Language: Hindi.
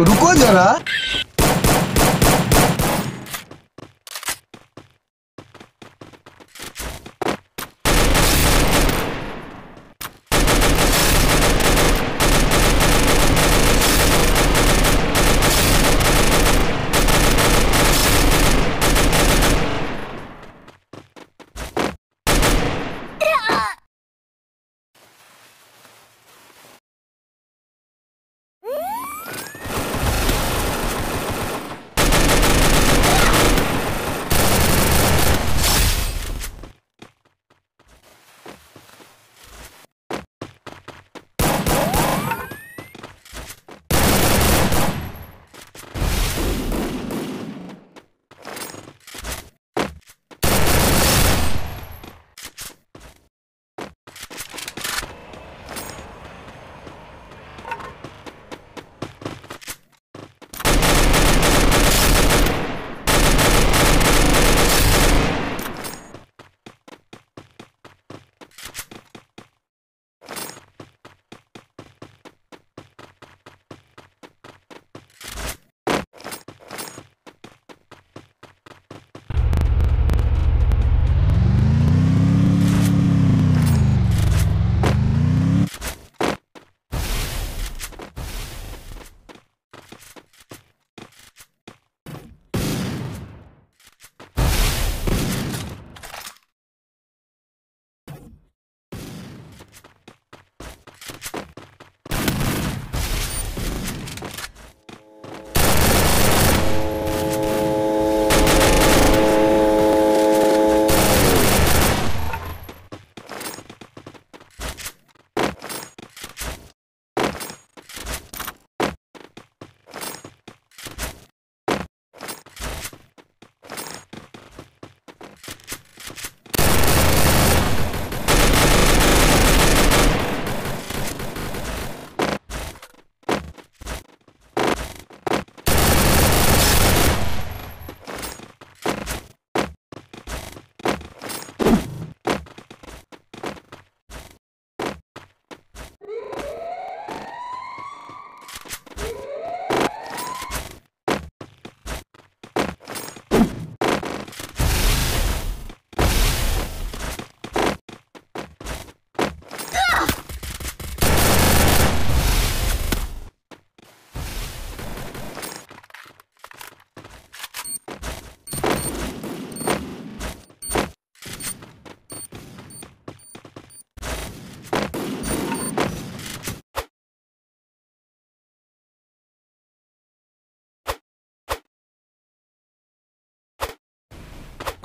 रुको जरा।